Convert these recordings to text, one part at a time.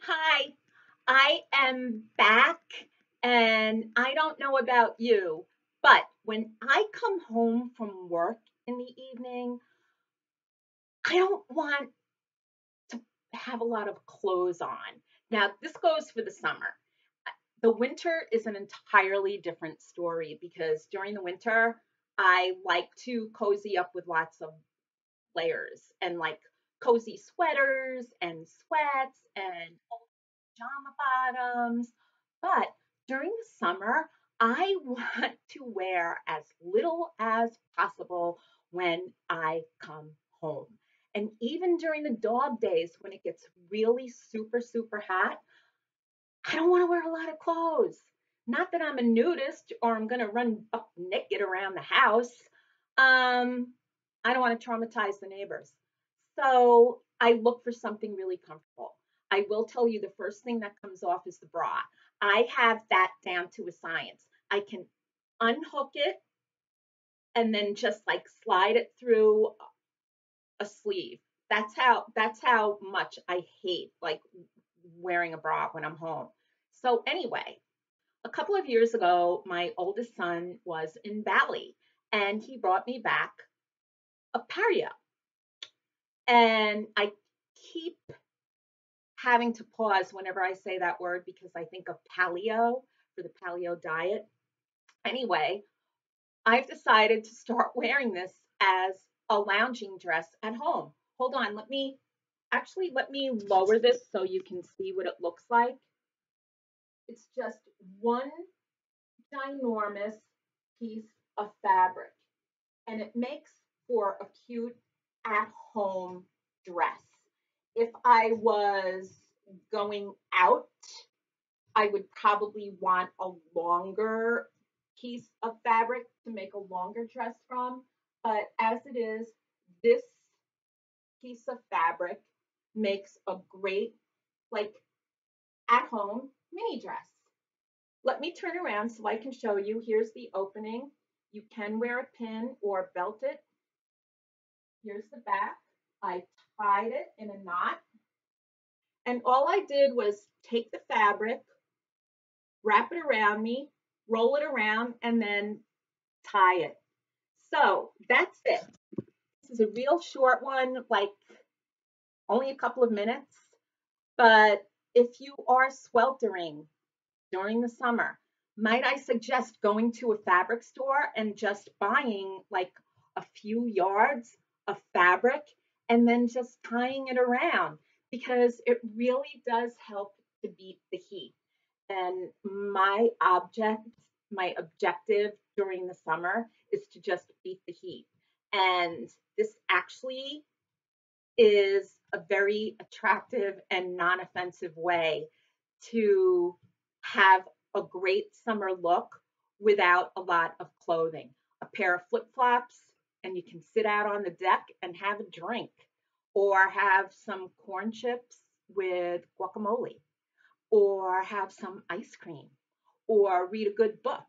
Hi, I am back, and I don't know about you, but when I come home from work in the evening, I don't want to have a lot of clothes on. Now, this goes for the summer. The winter is an entirely different story because during the winter, I like to cozy up with lots of layers and like cozy sweaters and sweats and pajama bottoms. But during the summer, I want to wear as little as possible when I come home. And even during the dog days when it gets really super, super hot, I don't want to wear a lot of clothes. Not that I'm a nudist or I'm going to run naked around the house. Um, I don't want to traumatize the neighbors. So I look for something really comfortable. I will tell you the first thing that comes off is the bra. I have that down to a science. I can unhook it and then just like slide it through a sleeve. That's how that's how much I hate like wearing a bra when I'm home. So anyway, a couple of years ago, my oldest son was in Bali and he brought me back a pareo. And I keep having to pause whenever I say that word because I think of paleo for the paleo diet. Anyway, I've decided to start wearing this as a lounging dress at home. Hold on, let me actually let me lower this so you can see what it looks like. It's just one ginormous piece of fabric and it makes for a cute at home dress. If I was going out, I would probably want a longer piece of fabric to make a longer dress from. But as it is, this piece of fabric makes a great, like, at home mini dress. Let me turn around so I can show you. Here's the opening. You can wear a pin or belt it. Here's the back. I tied it in a knot. And all I did was take the fabric, wrap it around me, roll it around, and then tie it. So that's it. This is a real short one, like only a couple of minutes. But if you are sweltering during the summer, might I suggest going to a fabric store and just buying like a few yards of fabric and then just tying it around because it really does help to beat the heat. And my object, my objective during the summer is to just beat the heat. And this actually is a very attractive and non offensive way to have a great summer look without a lot of clothing. A pair of flip flops, and you can sit out on the deck and have a drink or have some corn chips with guacamole or have some ice cream or read a good book,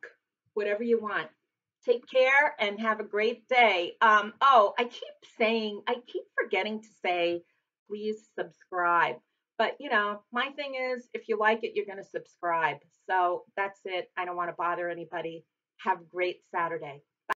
whatever you want. Take care and have a great day. Um, oh, I keep saying, I keep forgetting to say, please subscribe. But you know, my thing is, if you like it, you're going to subscribe. So that's it. I don't want to bother anybody. Have a great Saturday.